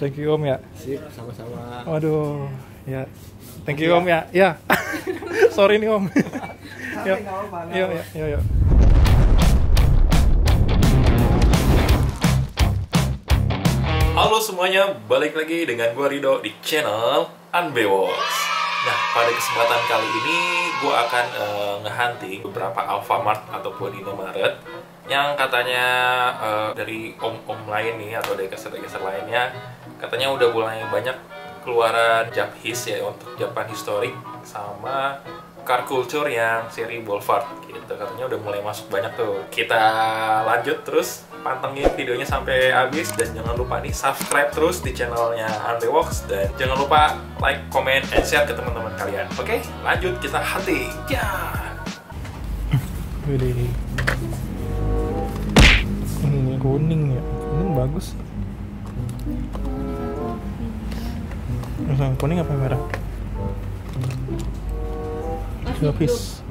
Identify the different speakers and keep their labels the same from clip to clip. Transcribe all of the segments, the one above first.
Speaker 1: Thank you Om ya.
Speaker 2: Sip, sama-sama.
Speaker 1: Waduh, ya. Thank you Om ya. Ya. Sorry nih Om. Yuk. Yuk, yuk, yuk, yuk. Halo semuanya, balik lagi dengan gue Rido di channel Unbewox. Nah, pada kesempatan kali ini gue akan eh, ngehunting beberapa Alfamart ataupun Indomaret yang katanya eh, dari om-om lain nih atau dari geser-geser lainnya katanya udah mulai banyak keluaran Japhis ya untuk Japan historik sama car culture yang seri Boulevard gitu. Katanya udah mulai masuk banyak tuh. Kita lanjut terus pantengin videonya sampai habis. Dan jangan lupa nih subscribe terus di channelnya Unbewox dan jangan lupa like, comment, and share ke teman-teman kalian. Oke lanjut kita hunting ya. Ini kuning ya. Kuning bagus Yang kuning apa yang merah? Lapis.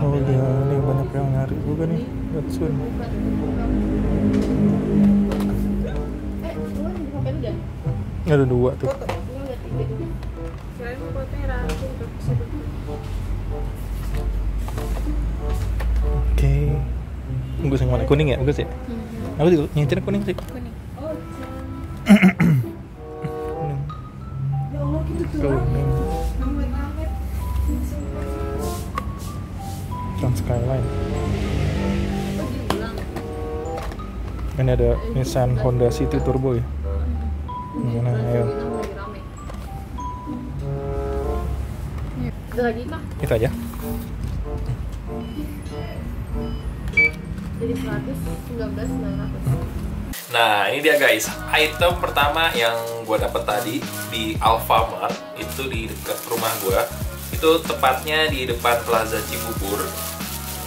Speaker 1: Oh iya, ini banyak yang nyari juga nih.
Speaker 3: Eh, HP lu dah?
Speaker 1: Ada dua tuh.
Speaker 3: Ini udah
Speaker 1: Bagus yang mana? Kuning ya? Bagus ya? Aku juga nyetir kuning sih.
Speaker 3: Kuning. Oh,
Speaker 1: Kuning.
Speaker 3: ya gitu.
Speaker 1: Trans Skyline.
Speaker 3: Oh.
Speaker 1: Ini ada Nissan Honda City Turbo ya. Mana ayo. Itu aja.
Speaker 3: Jadi 119 900.
Speaker 1: Nah, ini dia guys. Item pertama yang gue dapet tadi di Alfamart itu di dekat rumah gue. Itu tepatnya di depan Plaza Cibubur.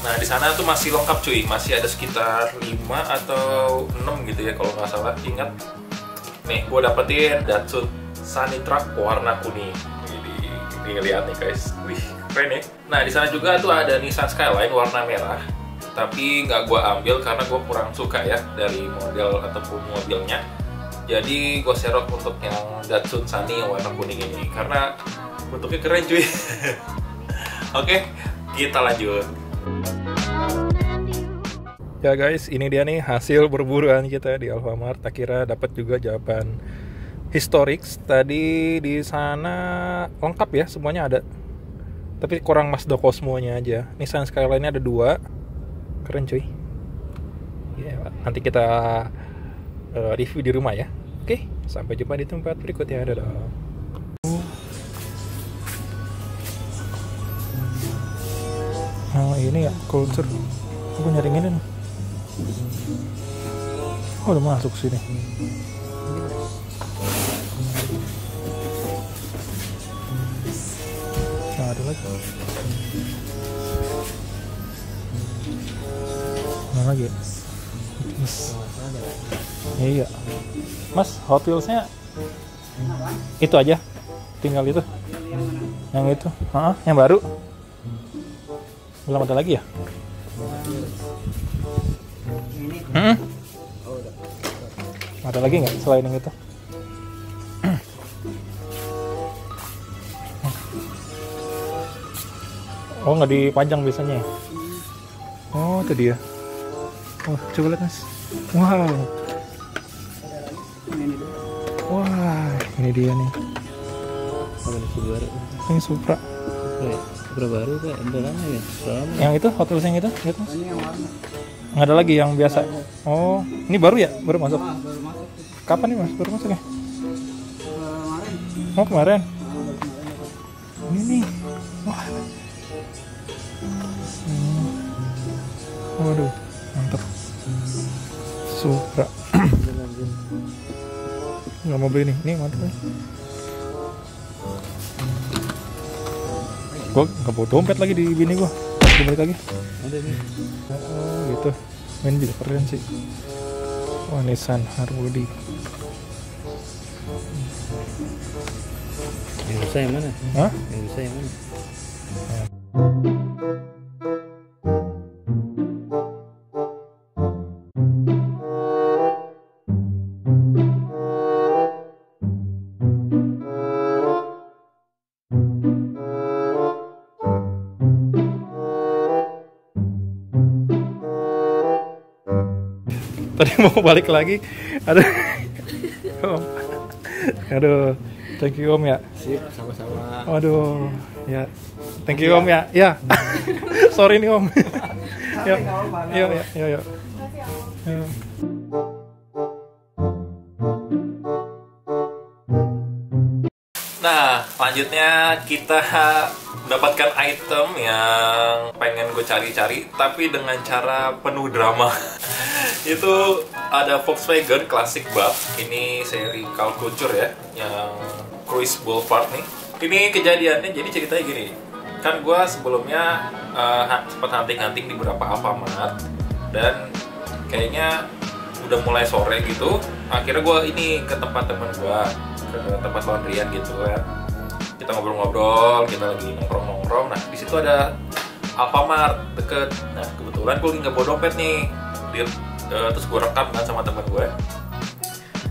Speaker 1: Nah, di sana tuh masih lengkap cuy. Masih ada sekitar 5 atau 6 gitu ya kalau nggak salah. Ingat. Nih, gue dapetin Datsun Sunny Truck warna kuning. Ini, ini lihat nih guys. Wih, keren ya. Nah, di sana juga tuh ada Nissan Skyline warna merah tapi nggak gue ambil karena gue kurang suka ya dari model ataupun mobilnya jadi gue serok untuk yang Datsun Sunny yang warna kuning ini. Karena bentuknya keren cuy. Oke kita lanjut. Ya guys ini dia nih hasil berburuan kita di Alfamart. Akhirnya dapat juga jawaban historiks tadi di sana lengkap ya semuanya ada. Tapi kurang Mazda Cosmo-nya aja. Nissan Skyline-nya ada dua keren cuy. Ya nanti kita uh, review di rumah ya. Oke sampai jumpa di tempat berikutnya dadah. Oh ini ya culture. Aku nyaringin ini. Oh udah masuk sini. Nah, ada lagi mana lagi? Mas. Iya. Mas Hot Wheels-nya itu aja. Tinggal itu. Yang itu. Hah, yang baru. Belum ada lagi ya? Hmm? ada lagi nggak selain yang itu? Oh nggak dipajang biasanya ya? Oh itu dia Oh, coba lihat mas. Wow. Wah, ini dia nih. Ini Supra.
Speaker 2: Supra, baru kak, udah lama ya?
Speaker 1: Yang itu Hot Wheels yang itu, lihat mas. Nggak ada lagi yang biasa. Oh, ini baru ya? Baru masuk. Kapan nih mas? Baru masuk ya? Oh kemarin. Ini nih. Wah. Hmm. Waduh. Supra. Nggak mau beli nih. Ini mantap nih. Gue nggak bawa dompet lagi di bini gue. Gue balik lagi.
Speaker 2: Ada nih.
Speaker 1: Oh gitu. Ini juga keren sih. Wah Nissan Harmony.
Speaker 2: Yang bisa yang mana?
Speaker 1: Hah?
Speaker 2: Yang bisa yang mana?
Speaker 4: Tadi mau balik lagi aduh om aduh thank you om ya
Speaker 2: Sip, sama-sama.
Speaker 4: Waduh, ya. Thank you Om ya. Ya. Sorry nih Om. Yuk. Yuk, yuk, yuk, yuk. Yuk.
Speaker 1: Nah, selanjutnya kita mendapatkan item yang pengen gue cari-cari, tapi dengan cara penuh drama. Itu ada Volkswagen Classic Buff. Ini seri Cal Culture ya, yang Cruise Boulevard nih. Ini kejadiannya, jadi ceritanya gini. Kan gue sebelumnya eh, ha- sempat hunting-hunting di beberapa Alfamart dan kayaknya udah mulai sore gitu akhirnya gue ini ke tempat teman gue ke tempat laundryan gitu ya kita ngobrol-ngobrol kita lagi nongkrong-nongkrong nah di situ ada Alfamart deket nah kebetulan gue nggak bawa dompet nih Di- eh, terus gue rekam kan sama teman gue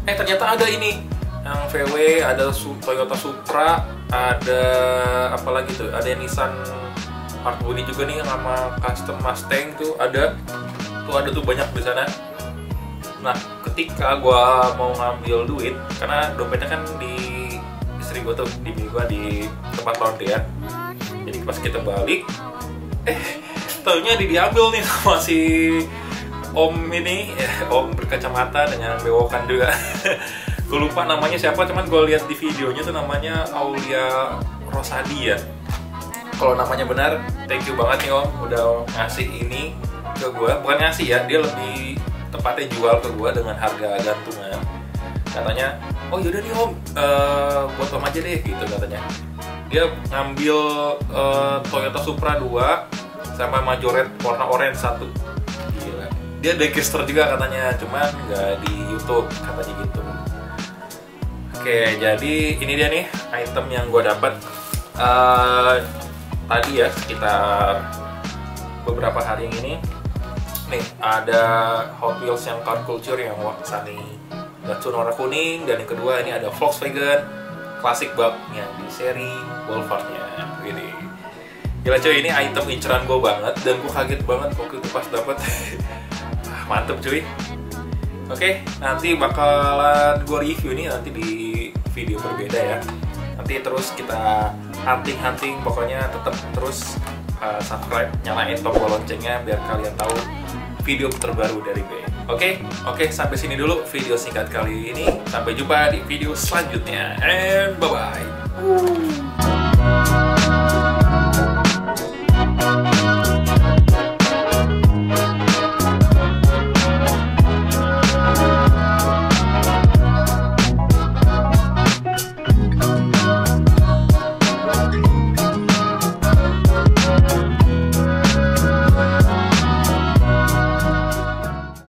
Speaker 1: eh ternyata ada ini yang VW ada Toyota Supra ada apa lagi tuh? Ada Nissan Harmony juga nih sama custom Mustang tuh ada. Tuh ada tuh banyak di sana. Nah, ketika gua mau ngambil duit, karena dompetnya kan di istri gua tuh, di gua di tempat laundry ya. Jadi pas kita balik, eh, taunya di diambil nih sama si om ini, ya, om berkacamata dengan bewokan juga. gue lupa namanya siapa, cuman gue lihat di videonya tuh namanya Aulia Rosadi ya. Kalau namanya benar, thank you banget nih om, udah ngasih ini ke gue. Bukan ngasih ya, dia lebih tepatnya jual ke gue dengan harga gantungan katanya oh yaudah nih om eh, buat om aja deh gitu katanya dia ngambil eh, Toyota Supra 2 sama Majoret warna orange satu dia Decaster juga katanya cuman nggak di YouTube katanya gitu. Oke jadi ini dia nih item yang gue dapat Eh, tadi ya sekitar beberapa hari ini nih ada Hot Wheels yang Car Culture yang Waksani Datsun warna kuning dan yang kedua ini ada Volkswagen Classic Bug yang di seri Wolfart-nya ini. Gila cuy ini item inceran gue banget dan gue kaget banget waktu itu pas dapet. Ah, mantep cuy. Oke okay, nanti bakalan gue review nih nanti di video berbeda ya. Nanti terus kita hunting-hunting pokoknya tetap terus uh, subscribe nyalain tombol loncengnya biar kalian tahu video terbaru dari gue oke okay? oke okay, sampai sini dulu video singkat kali ini. Sampai jumpa di video selanjutnya. And bye bye